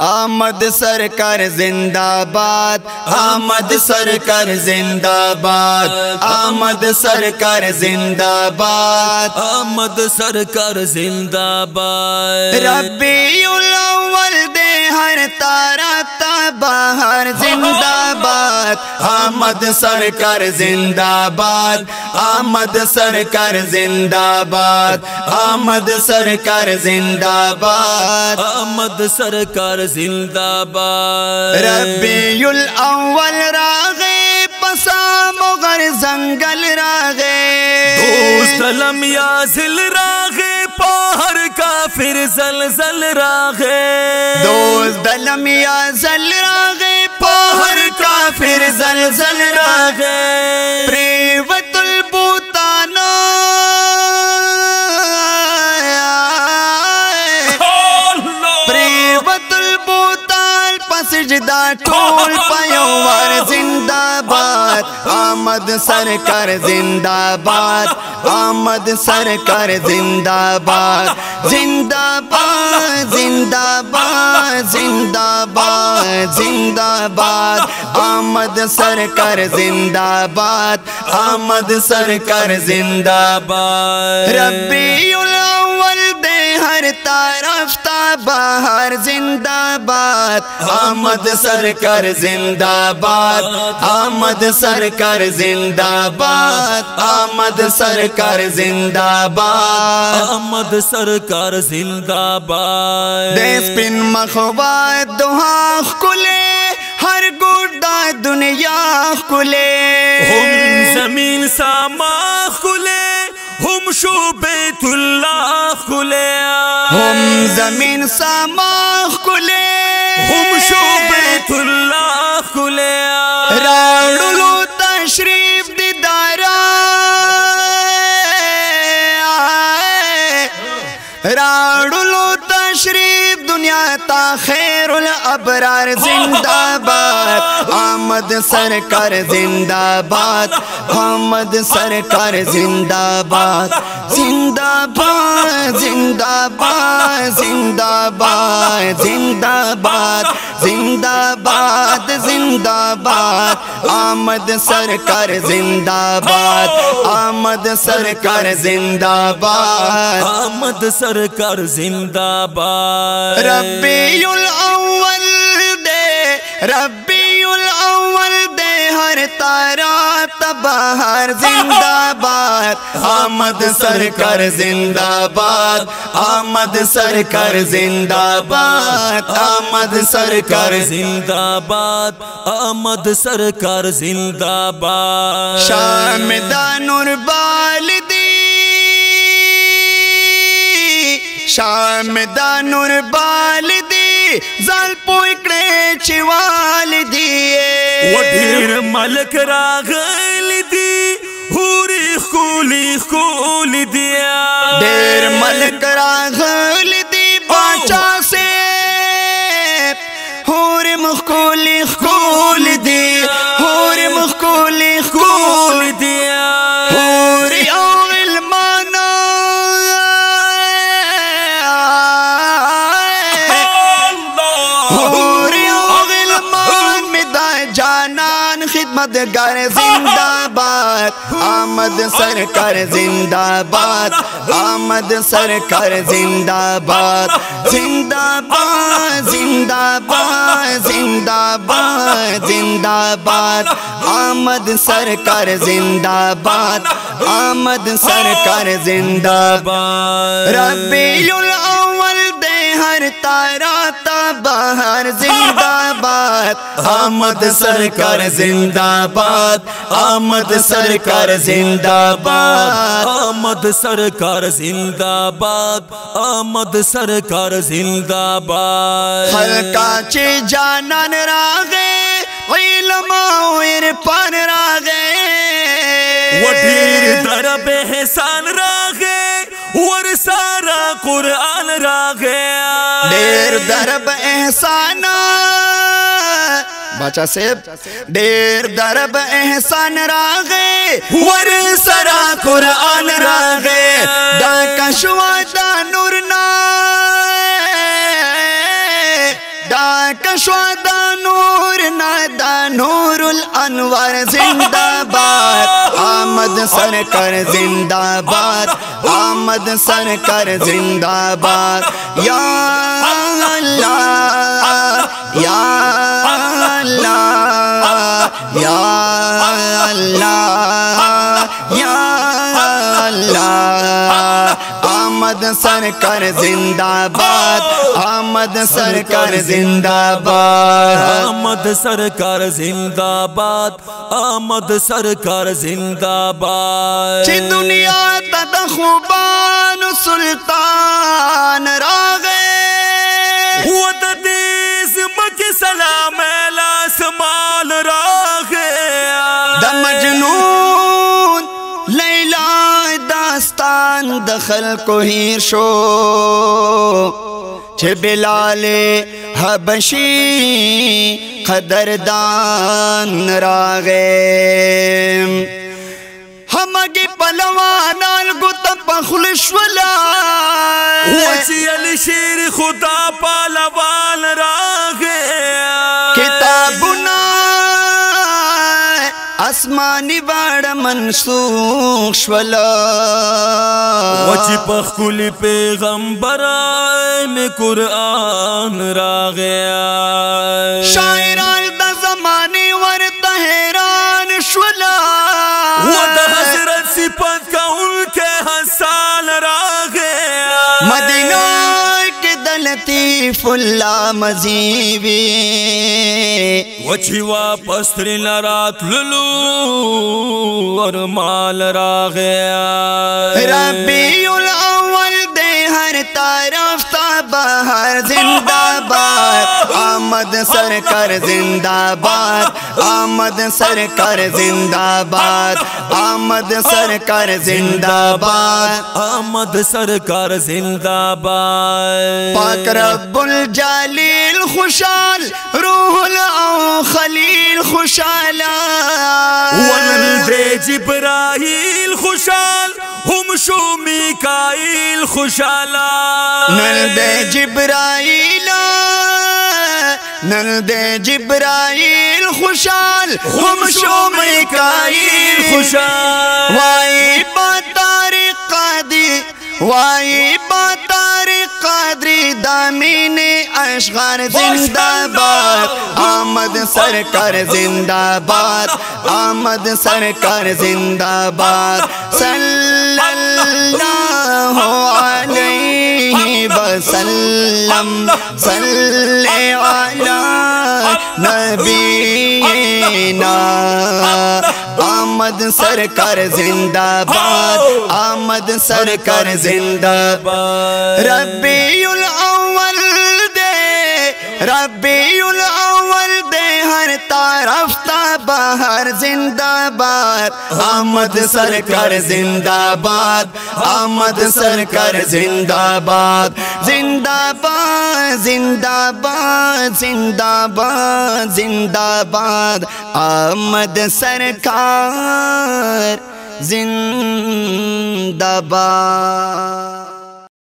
آمد سرکار زندہ باد آمد سرکار زندہ باد آمد سرکار زندہ باد آمد سرکار زندہ باد ربی الاول دے ہر تارا تا باہر زندہ باد آمد سرکار زندہ باد آمد سرکار زندہ باد آمد سرکار زندہ باد آمد سرکار زندہ باد ربی الاول راغے پسا مغر زنگل راغے۔ دوست لم یا زل راغے پاہر کافر زلزل راغے۔ دوست دلم یا زل راغے زلزل راغے پریوت البوتانا پریوت البوتان پسجدہ ٹھول پیوار زندہ باد آمد سرکار زندہ باد آمد سرکار زندہ باد زندہ باد زندہ باد زندہ باد زندہ باد۔ آمد سرکار زندہ باد۔ آمد سرکار زندہ باد۔ ربی الاول ہر طرف باہر زندہ باد آمد سرکار زندہ باد آمد سرکار زندہ باد آمد سرکار زندہ باد آمد سرکار زندہ باد دیس پن مخوا دہا کلے ہر گوڑا دنیا کلے ہم زمین ساما کھلے۔ هم شو بیت الله خلیا هم زمین سما خلیا هم شو بیت الله خلیا راړلو تشریف دی دارا راړلو تشریف دنیا تا خیر الابرار زندہ باد آمد سرکار زندہ باد آمد سرکار زندہ باد زندہ باد زندہ باد زندہ باد زندہ باد زندہ باد زندہ باد آمد سرکار زندہ باد آمد سرکار زندہ باد آمد سرکار زندہ باد۔ ربی الاول دے ربی الاول دے ہر تارا تباہر زندہ باد آمد سرکار زندہ باد آمد سرکار زندہ باد آمد سرکار زندہ باد آمد سرکار زندہ باد شام دانور بالدی شام دانور بالدی زال پوکڑے چوال دیے وڈیر ملک راغل دی هوري خولي خولي دی. ډېر ملک راغل دی باچا سه هوري مخولي خولي دی. جانان گر زندہ باد، آمد سرکار زندہ باد، آمد سرکار زندہ باد زندہ باد زندہ باد زندہ باد زندہ باد، آمد سرکار زندہ باد، آمد سرکار زندہ باد۔ ربی الاول ہر تارا تا باہر زندہ باد آمد سرکار زندہ باد آمد سرکار زندہ باد آمد سرکار زندہ باد آمد سرکار زندہ باد خلقا چی جانان راغے علم و عرفان راغے۔ وڈیر درب احسان راغے دیر درب احسان بچا سیب دیر درب احسان راغے ور سرا قرآن راغے دا کشوا دا نورنا دا کشوا دا نور نا دا نور الانوار زندہ باد آمد سرکار زندہ باد آمد سرکار زندہ باد۔ یا اللہ یا اللہ یا اللہ یا اللہ۔ آمد سرکار زندہ باد آمد سرکار زندہ باد آمد سرکار زندہ باد آمد سرکار زندہ باد دنیا تا دا خوبان سلطان راغے خلق هیر شو چې بلال حبشي قدردان راغې همګي پلوانان ګوت پخلش ولا وسی علی شیر خدا پالوان را آسمانی باڑ منسوخ شولا. وچی پیغمبر میں قرآن را گیا کے دلطیف اللہ مزیبی وچی واپس تری لرات للو اور مال راغیا ربی الاول دے ہر طرف تا بہر زندہ۔ آمد سرکر زندہ باد آمد سرکر زندہ باد آمد سرکر زندہ باد آمد سرکار زندہ باد پاک رب الجلیل خوشال روح الاو خلیل خوشالا ونن دے جبرائیل خوشال ہم شو میکائیل خوشالا نل دے جبرائیل دے جبرائیل خوشال ہم شو خوشال وائی باتار قادی وائی باتار قادری دامین اشغار زندہ باد آمد سرکار زندہ باد آمد سرکار زندہ باد صلی اللہ وسلم صلی علی نبینا آمد سرکار زندہ باد آمد سرکار زندہ باد۔ ربی الاول ربی الاول دے ہر طرف تا بہر زندہ باد۔ آمد سرکار زندہ باد۔ آمد سرکار زندہ باد۔ زندہ باد زندہ باد زندہ باد زندہ باد۔ آمد سرکار زندہ باد۔